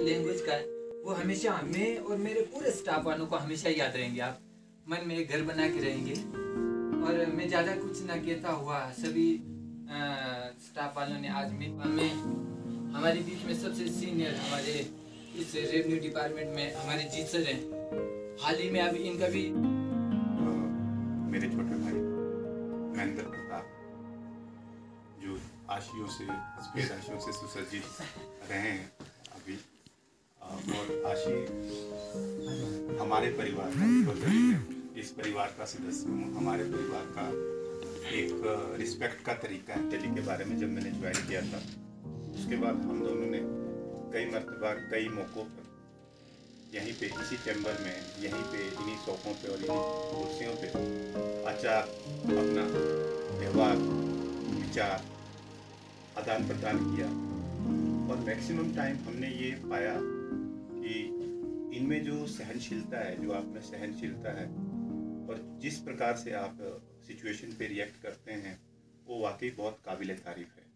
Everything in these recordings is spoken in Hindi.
लैंग्वेज का है, वो हमेशा हमें और मेरे पूरे स्टाफ वालों को हमेशा याद रहेंगे आप। मन में घर बना के रहेंगे। और मैं ज़्यादा कुछ ना कहता हुआ, सभी स्टाफ वालों ने आज में हमें हमारे बीच में सबसे सीनियर हमारे इस रेवेन्यू डिपार्टमेंट में हमारे जीत सर हैं। हाल ही में अभी इनका भी मेरे छोटे भाई, महेंद्र प्रताप, जो आशियों से सफ़ेद आशियों से सुसज्जित रहे हैं। आशी हमारे परिवार का इस परिवार का सदस्य हूँ। हमारे परिवार का एक रिस्पेक्ट का तरीका है। दिल्ली के बारे में जब मैंने ज्वाइन किया था, उसके बाद हम दोनों ने कई मरतबा कई मौक़ों पर यहीं पे, इसी चैम्बर में, यहीं पे, इन्हीं शौकों पे और इन्हीं कुर्सियों पे आचार, अपना व्यवहार विचार आदान प्रदान किया। और मैक्सिमम टाइम हमने ये पाया कि इनमें जो सहनशीलता है, जो आप में सहनशीलता है, और जिस प्रकार से आप सिचुएशन पे रिएक्ट करते हैं, वो वाकई बहुत काबिल तारीफ़ है।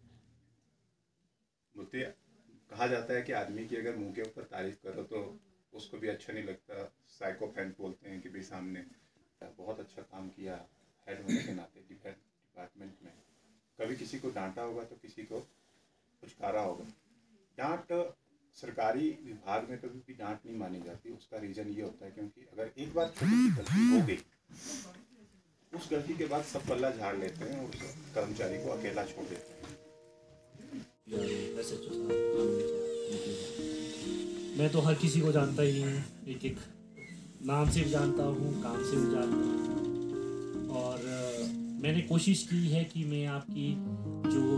मुझे कहा जाता है कि आदमी की अगर मुँह के ऊपर तारीफ़ करो तो उसको भी अच्छा नहीं लगता। साइकोफेंट बोलते हैं कि भाई सामने बहुत अच्छा काम किया हेड होने के नाते डिफेंस डिपार्टमेंट में। कभी किसी को डांटा होगा तो किसी को पुचकारा होगा। डांट सरकारी विभाग में कभी भी डांट नहीं मानी जाती, उसका रीज़न ये होता है क्योंकि अगर एक बार छोटी गलती हो गई, उस गलती के बाद सब पल्ला झाड़ लेते हैं और कर्मचारी को अकेला छोड़ देते हैं। मैं तो हर किसी को जानता ही हूँ एक एक नाम से भी जानता हूँ, काम से भी जानता हूँ। मैंने कोशिश की है कि मैं आपकी जो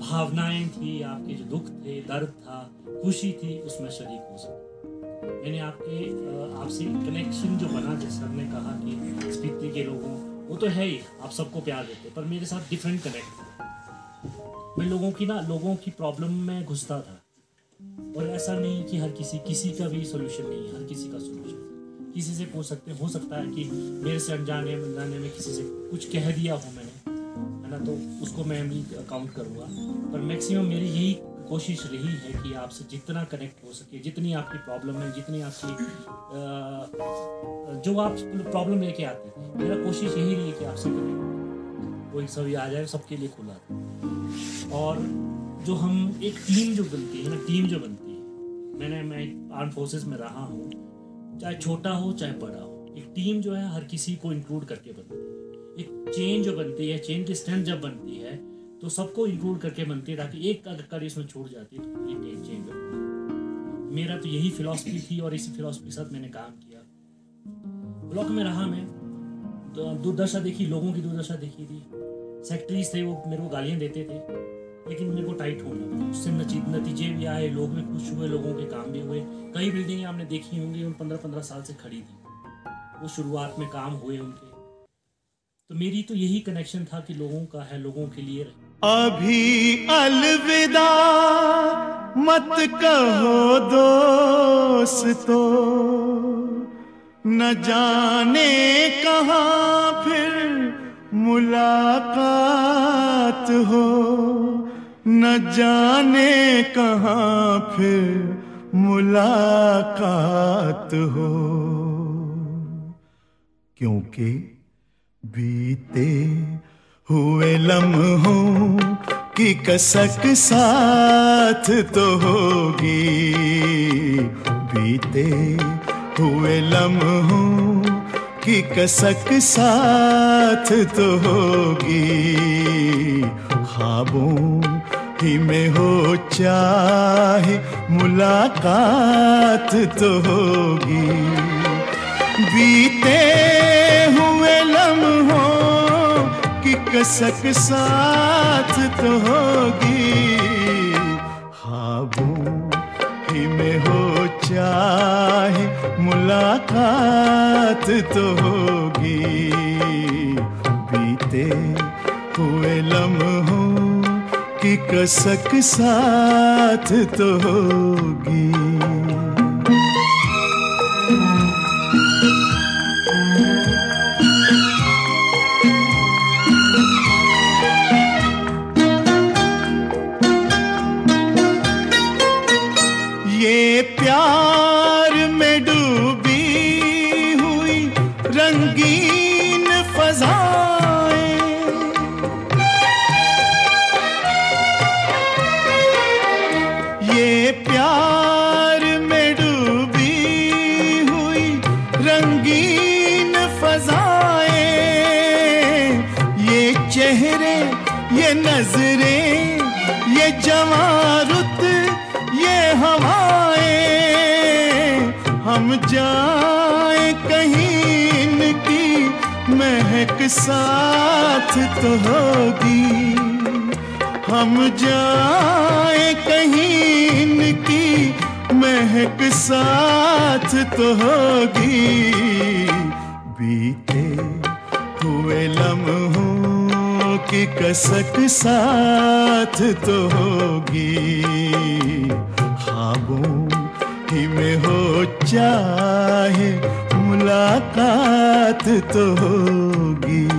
भावनाएँ थी, आपके जो दुख थे, दर्द था, खुशी थी, उसमें शरीक हो सकूँ। मैंने आपके आपसे कनेक्शन जो बना, जैसे हमने कहा कि स्पीति के लोगों, वो तो है ही, आप सबको प्यार देते, पर मेरे साथ डिफरेंट कनेक्ट था। मैं लोगों की ना, लोगों की प्रॉब्लम में घुसता था, और ऐसा नहीं कि हर किसी किसी का भी सोल्यूशन नहीं हर किसी का सोल्यूशन किसी से पूछ सकते, हो सकता है कि मेरे से अनजाने अनजाने में किसी से कुछ कह दिया हो मैंने, है ना? तो उसको मैं भी काउंट करूँगा। पर मैक्सिमम मेरी यही कोशिश रही है कि आपसे जितना कनेक्ट हो सके, जितनी आपकी प्रॉब्लम है, जितनी आपकी जो आप प्रॉब्लम लेके आते हैं, मेरा कोशिश यही रही है कि आपसे कनेक्ट कोई सभी आ जाए, सबके लिए खुला और जो हम, एक टीम जो बनती है ना? टीम जो बनती है। मैंने, मैं आर्म फोर्सेस में रहा हूँ। चाहे छोटा हो, चाहे बड़ा हो। एक टीम जो है, हर किसी को इंक्लूड करके बनती है। एक चेन जो बनती है चेन की स्ट्रेंथ जब बनती है तो सबको इंक्लूड करके बनती है, ताकि एक अगर इसमें छूट जाती है तो पूरी चेन बनती मेरा तो यही फिलोसफी थी, और इसी फिलोसफी के साथ मैंने काम किया। ब्लॉक में रहा मैं। दुर्दशा देखी, लोगों की दुर्दशा देखी थी। सेक्रेटरीज थे, वो मेरे को गालियाँ देते थे। लेकिन मेरे को टाइट होना पड़ा उससे नतीजे भी आए, लोग भी खुश हुए, लोगों के काम भी हुए। कई बिल्डिंग आपने देखी होंगी उन पंद्रह पंद्रह साल से खड़ी थी। वो शुरुआत में काम हुए उनके। तो मेरी तो यही कनेक्शन था कि लोगों का है, लोगों के लिए अभी अलविदा मत कहो दोस्तों, न जाने कहाँ फिर मुलाकात हो। न जाने कहाँ फिर मुलाकात हो। क्योंकि बीते हुए लम्हों की कसक साथ तो होगी। बीते हुए लम्हों की कसक साथ तो होगी। ख्वाबों ही में हो चाहे मुलाकात तो होगी। बीते हुए लम्हों की कसक साथ तो होगी। ख्वाबों ही में हो चाहे मुलाकात तो होगी। कसक साथ तो होगी। ये प्यार में डूबी हुई रंगीन चेहरे, ये नज़रें, ये जवारुत ये हवाएँ। हम जाए कहीं इनकी महक साथ तो होगी। हम जाए कहीं इनकी महक साथ तो होगी। बीते हुए लम्हों की कसक साथ तो होगी। खाबों ही में हो चाहे मुलाकात तो होगी।